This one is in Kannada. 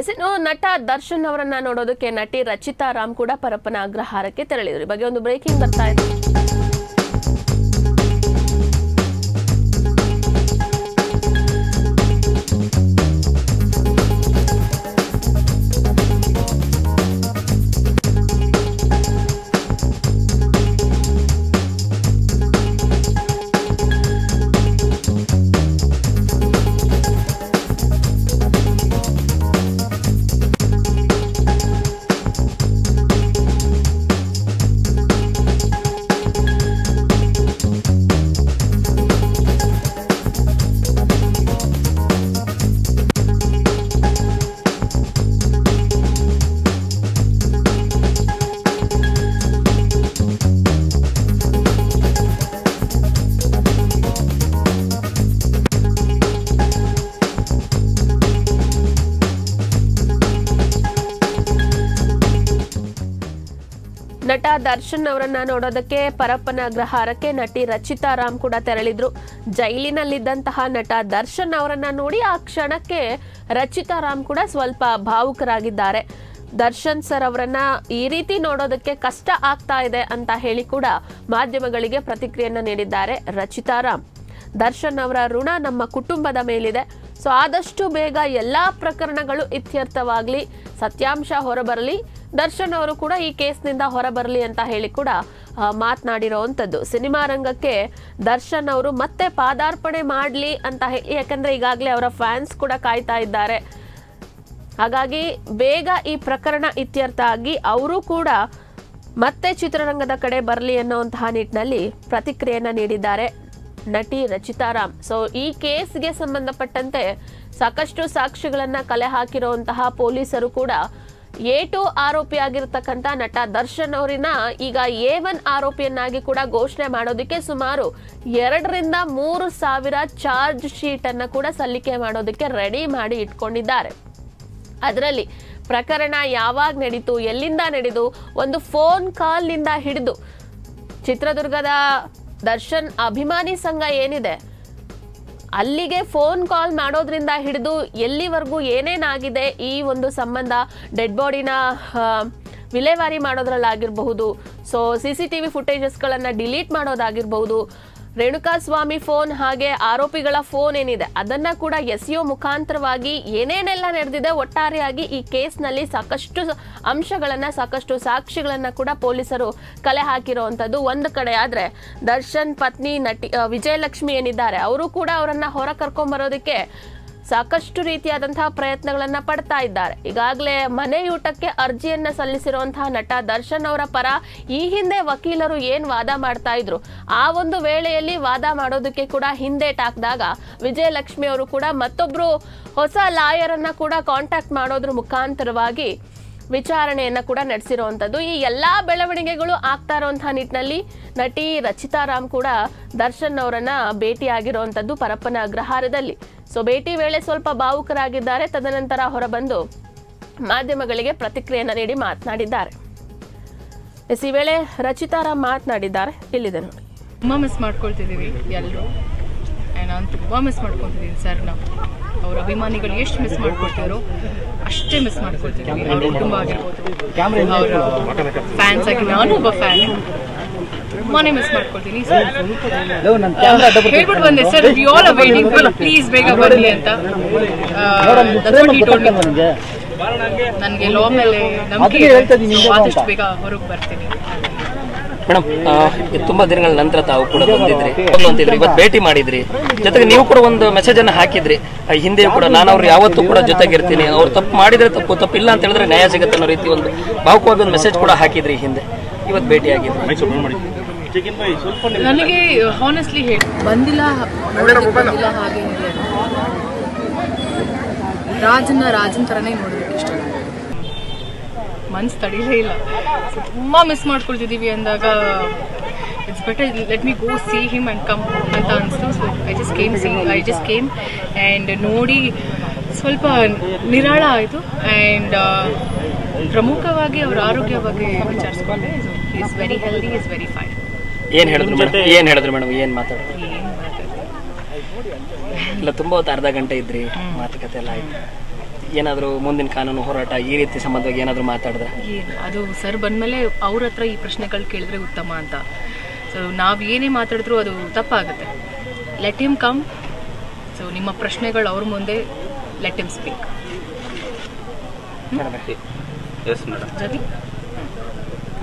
ಇನ್ನು ನಟ ದರ್ಶನ್ ಅವರನ್ನ ನೋಡೋದಕ್ಕೆ ನಟಿ ರಚಿತಾ ರಾಮ್ ಕೂಡ ಪರಪ್ಪನ ಅಗ್ರಹಾರಕ್ಕೆ ತೆರಳಿದ್ರು. ಈ ಬಗ್ಗೆ ಒಂದು ಬ್ರೇಕಿಂಗ್ ಬರ್ತಾ ಇದೆ. ನಟ ದರ್ಶನ್ ಅವರನ್ನ ನೋಡೋದಕ್ಕೆ ಪರಪ್ಪನ ಅಗ್ರಹಾರಕ್ಕೆ ನಟಿ ರಚಿತಾ ರಾಮ್ ಕೂಡ ತೆರಳಿದ್ರು. ಜೈಲಿನಲ್ಲಿದ್ದಂತಹ ನಟ ದರ್ಶನ್ ಅವರನ್ನ ನೋಡಿ ಆ ಕ್ಷಣಕ್ಕೆ ರಚಿತಾ ರಾಮ್ ಕೂಡ ಸ್ವಲ್ಪ ಭಾವುಕರಾಗಿದ್ದಾರೆ. ದರ್ಶನ್ ಸರ್ ಅವರನ್ನ ಈ ರೀತಿ ನೋಡೋದಕ್ಕೆ ಕಷ್ಟ ಆಗ್ತಾ ಇದೆ ಅಂತ ಹೇಳಿ ಕೂಡ ಮಾಧ್ಯಮಗಳಿಗೆ ಪ್ರತಿಕ್ರಿಯೆಯನ್ನ ನೀಡಿದ್ದಾರೆ ರಚಿತಾ ರಾಮ್. ದರ್ಶನ್ ಅವರ ಋಣ ನಮ್ಮ ಕುಟುಂಬದ ಮೇಲಿದೆ. ಸೊ ಆದಷ್ಟು ಬೇಗ ಎಲ್ಲಾ ಪ್ರಕರಣಗಳು ಇತ್ಯರ್ಥವಾಗ್ಲಿ, ಸತ್ಯಾಂಶ ಹೊರಬರಲಿ ದರ್ಶನ್ ಅವರು ಕೂಡ ಈ ಕೇಸ್ನಿಂದ ಹೊರಬರಲಿ ಅಂತ ಹೇಳಿ ಕೂಡ ಮಾತನಾಡಿರೋವಂಥದ್ದು. ಸಿನಿಮಾ ರಂಗಕ್ಕೆ ದರ್ಶನ್ ಅವರು ಮತ್ತೆ ಪಾದಾರ್ಪಣೆ ಮಾಡಲಿ ಅಂತ ಹೇಳಿ ಯಾಕಂದರೆ ಈಗಾಗಲೇ ಅವರ ಫ್ಯಾನ್ಸ್ ಕೂಡ ಕಾಯ್ತಾ ಇದ್ದಾರೆ. ಹಾಗಾಗಿ ಬೇಗ ಈ ಪ್ರಕರಣ ಇತ್ಯರ್ಥ ಆಗಿ ಅವರು ಕೂಡ ಮತ್ತೆ ಚಿತ್ರರಂಗದ ಕಡೆ ಬರಲಿ ಅನ್ನುವಂತಹ ನಿಟ್ಟಿನಲ್ಲಿ ಪ್ರತಿಕ್ರಿಯೆಯನ್ನು ನೀಡಿದ್ದಾರೆ ನಟಿ ರಚಿತಾ ರಾಮ್. ಸೊ ಈ ಕೇಸ್ಗೆ ಸಂಬಂಧಪಟ್ಟಂತೆ ಸಾಕಷ್ಟು ಸಾಕ್ಷಿಗಳನ್ನು ಕಲೆ ಹಾಕಿರುವಂತಹ ಪೊಲೀಸರು ಕೂಡ ಎ ಟು ಆರೋಪಿಯಾಗಿರ್ತಕ್ಕಂಥ ನಟ ದರ್ಶನ್ ಅವರಿನ ಈಗ ಎ ಒನ್ ಆರೋಪಿಯನ್ನಾಗಿ ಕೂಡ ಘೋಷಣೆ ಮಾಡೋದಕ್ಕೆ ಸುಮಾರು ಎರಡರಿಂದ ಮೂರು ಸಾವಿರ ಚಾರ್ಜ್ ಶೀಟ್ ಅನ್ನ ಕೂಡ ಸಲ್ಲಿಕೆ ಮಾಡೋದಕ್ಕೆ ರೆಡಿ ಮಾಡಿ ಇಟ್ಕೊಂಡಿದ್ದಾರೆ. ಅದರಲ್ಲಿ ಪ್ರಕರಣ ಯಾವಾಗ ನಡೀತು, ಎಲ್ಲಿಂದ ನಡೆದು, ಒಂದು ಫೋನ್ ಕಾಲ್ನಿಂದ ಹಿಡಿದು ಚಿತ್ರದುರ್ಗದ ದರ್ಶನ್ ಅಭಿಮಾನಿ ಸಂಘ ಏನಿದೆ ಅಲ್ಲಿಗೆ ಫೋನ್ ಕಾಲ್ ಮಾಡೋದ್ರಿಂದ ಹಿಡಿದು ಎಲ್ಲಿವರೆಗೂ ಏನೇನಾಗಿದೆ ಈ ಒಂದು ಸಂಬಂಧ ಡೆಡ್ ಬಾಡಿನ ವಿಲೇವಾರಿ ಮಾಡೋದ್ರಲ್ಲಾಗಿರಬಹುದು. So C C T V ಫುಟೇಜಸ್ಗಳನ್ನು delete ಮಾಡೋದಾಗಿರ್ಬಹುದು. ರೇಣುಕಾಸ್ವಾಮಿ ಫೋನ್ ಹಾಗೆ ಆರೋಪಿಗಳ ಫೋನ್ ಏನಿದೆ, ಅದನ್ನ ಕೂಡ ಎಸ್ ಯು ಮುಖಾಂತರವಾಗಿ ಏನೇನೆಲ್ಲ ನಡೆದಿದೆ ಒಟ್ಟಾರೆಯಾಗಿ ಈ ಕೇಸ್ನಲ್ಲಿ ಸಾಕಷ್ಟು ಅಂಶಗಳನ್ನ, ಸಾಕಷ್ಟು ಸಾಕ್ಷಿಗಳನ್ನ ಕೂಡ ಪೊಲೀಸರು ಕಲೆ ಹಾಕಿರುವಂತದ್ದು ಒಂದು ಕಡೆ. ಆದರೆ ದರ್ಶನ್ ಪತ್ನಿ ನಟಿ ವಿಜಯಲಕ್ಷ್ಮಿ ಏನಿದ್ದಾರೆ, ಅವರು ಕೂಡ ಅವರನ್ನ ಹೊರ ಕರ್ಕೊಂಬರೋದಕ್ಕೆ ಸಾಕಷ್ಟು ರೀತಿಯಾದಂತಹ ಪ್ರಯತ್ನಗಳನ್ನ ಪಡ್ತಾ ಇದ್ದಾರೆ. ಈಗಾಗಲೇ ಮನೆಯೂಟಕ್ಕೆ ಅರ್ಜಿಯನ್ನ ಸಲ್ಲಿಸಿರುವಂತಹ ನಟ ದರ್ಶನ್ ಅವರ ಪರ ಈ ಹಿಂದೆ ವಕೀಲರು ಏನ್ ವಾದ ಮಾಡ್ತಾ ಇದ್ರು? ಆ ಒಂದು ವೇಳೆಯಲ್ಲಿ ವಾದ ಮಾಡೋದಕ್ಕೆ ಕೂಡ ಹಿಂದೇಟಾಕ್ದಾಗ ವಿಜಯಲಕ್ಷ್ಮಿ ಅವರು ಕೂಡ ಮತ್ತೊಬ್ರು ಹೊಸ ಲಾಯರ್ ಅನ್ನ ಕೂಡ ಕಾಂಟ್ಯಾಕ್ಟ್ ಮಾಡೋದ್ರ ಮುಖಾಂತರವಾಗಿ ವಿಚಾರಣೆಯನ್ನ ಕೂಡ ನಡೆಸಿರುವಂಥದ್ದು ಈ ಎಲ್ಲಾ ಬೆಳವಣಿಗೆಗಳು ಆಗ್ತಾ ಇರುವಂತಹ ನಿಟ್ಟಿನಲ್ಲಿ ನಟಿ ರಚಿತಾ ರಾಮ್ ಕೂಡ ದರ್ಶನ್ ಅವರನ್ನ ಭೇಟಿಯಾಗಿರುವಂತದ್ದು ಪರಪ್ಪನ ಅಗ್ರಹಾರದಲ್ಲಿ. ಸೊ ಭೇಟಿ ವೇಳೆ ಸ್ವಲ್ಪ ಭಾವುಕರಾಗಿದ್ದಾರೆ. ತದನಂತರ ಹೊರಬಂದು ಮಾಧ್ಯಮಗಳಿಗೆ ಪ್ರತಿಕ್ರಿಯೆಯನ್ನು ನೀಡಿ ಮಾತನಾಡಿದ್ದಾರೆ. ಎಸ್ ಈ ವೇಳೆ ರಚಿತಾ ರಾಮ್ ಮಾತನಾಡಿದ್ದಾರೆ. ಇಲ್ಲಿದೆ ನೋಡಿ. ತುಂಬ ಮಿಸ್ ಮಾಡ್ಕೊಳ್ತಿದ್ದೀವಿ ಎಲ್ಲರೂ ನಾನು ತುಂಬ ಮಿಸ್ ಮಾಡ್ಕೊತಿದ್ದೀನಿ ಸರ್ ಅವ್ರ ಅಭಿಮಾನಿಗಳು ಎಷ್ಟು ಮಿಸ್ ಮಾಡ್ಕೊಳ್ತಿದ್ರು ಅಷ್ಟೇ ಮಿಸ್ ಮಾಡ್ಕೊಳ್ತಿದ್ದೀವಿ. ಅವ್ರ ಕುಟುಂಬ ಆಗಿರ್ಬೋದು ಅವರ ಫ್ಯಾನ್ಸ್ ಆಗಿ ನಾನು ಒಬ್ಬ ಫ್ಯಾನ್ ತುಂಬಾನೇ ಮಿಸ್ ಮಾಡ್ಕೊಳ್ತೀನಿ. ಹೇಳ್ಬಿಟ್ಟು ಬಂದೆ sir we all are waiting please ಬೇಗ ಬರಲಿ ಅಂತ. ನನಗೆ ಲಾ ಮೇಲೆ ನಂಬಿಕೆ ಇದೆ. So, ಆದಷ್ಟು ಬೇಗ ಹೊರಗೆ ಬರ್ತೀನಿ. ಮೇಡಮ್ ತುಂಬಾ ದಿನಗಳ ನಂತರ ತಾವು ಕೂಡ ಬಂದಿದ್ರಿ. ಅಂತಿದ್ರಿ ಇವತ್ತು ಭೇಟಿ ಮಾಡಿದ್ರಿ. ಜೊತೆಗೆ ನೀವು ಕೂಡ ಒಂದು ಮೆಸೇಜ್ ಅನ್ನ ಹಾಕಿದ್ರಿ. ಹಿಂದೆ ಹಿಂದೆಯೂ ಕೂಡ ನಾನು ಅವ್ರು ಯಾವತ್ತೂ ಕೂಡ ಜೊತೆಗಿರ್ತೀನಿ. ಅವ್ರು ತಪ್ಪು ಮಾಡಿದ್ರೆ ತಪ್ಪು ತಪ್ಪಿಲ್ಲ ಅಂತ ಹೇಳಿದ್ರೆ ನ್ಯಾಯ ಸಿಗುತ್ತೆ ಅನ್ನೋ ರೀತಿ ಒಂದು ಭಾವುಕವಾದ ಒಂದು ಮೆಸೇಜ್ ಕೂಡ ಹಾಕಿದ್ರಿ ಹಿಂದೆ. ಇವತ್ತು ಭೇಟಿ ಆಗಿದ್ರಿ ನನಗೆ ಹಾನೆಸ್ಟ್ಲಿ ಹೇಳಿ ಬಂದಿಲ್ಲ ಬಂದಿಲ್ಲ ಹಾಗೆ ರಾಜನ ರಾಜನ ರಾಜನ್ನ ರಾಜನ್ ಥರನೇ ನೋಡೋದಕ್ಕೆ ಇಷ್ಟ. ಮನ್ಸು ತಡೀಲೇ ಇಲ್ಲ. ತುಂಬಾ ಮಿಸ್ ಮಾಡ್ಕೊಳ್ತಿದ್ದೀವಿ ಅಂದಾಗ it's better let me go see him and come ಅಂತ ಅನಿಸ್ತು. So I just came see I just came and ನೋಡಿ ಸ್ವಲ್ಪ ನಿರಾಳ ಆಯಿತು. ಆ್ಯಂಡ್ ಪ್ರಮುಖವಾಗಿ ಅವರ ಆರೋಗ್ಯ ಬಗ್ಗೆ ವಿಚಾರಿಸ್ಕೊಂಡೆ is very healthy is very fine ಏನ್ ಹೇಳಿದ್ರು ಮೇಡಮ್? ಏನ್ ಹೇಳಿದ್ರು ಮೇಡಮ್? ಏನ್ ಮಾತಾಡಿದ್ರು ಮಾತಾಡ್ತಾರೆ ಇಲ್ಲ ತುಂಬಾ ಹೊತ್ತು ಅರ್ಧ ಗಂಟೆ ಇದ್ರಿ. ಮಾತುಕತೆ ಎಲ್ಲ ಆಯ್ತು. ಏನಾದರೂ ಮುಂದಿನ ಕಾನೂನು ಹೋರಾಟ ಈ ರೀತಿ ಸಂಬಂಧವಾಗಿ ಏನಾದರೂ ಮಾತಾಡಿದ್ರೆ? ಅದು ಸರ್ ಬಂದಮೇಲೆ ಅವ್ರ ಹತ್ರ ಈ ಪ್ರಶ್ನೆಗಳು ಕೇಳಿದ್ರೆ ಉತ್ತಮ ಅಂತ. ಸೊ ನಾವು ಏನೇ ಮಾತಾಡಿದ್ರು ಅದು ತಪ್ಪಾಗುತ್ತೆ. ಲೆಟ್ ಹಿಮ್ ಕಮ್ ಸೊ ನಿಮ್ಮ ಪ್ರಶ್ನೆಗಳು ಅವ್ರ ಮುಂದೆ let him? Speak yes madam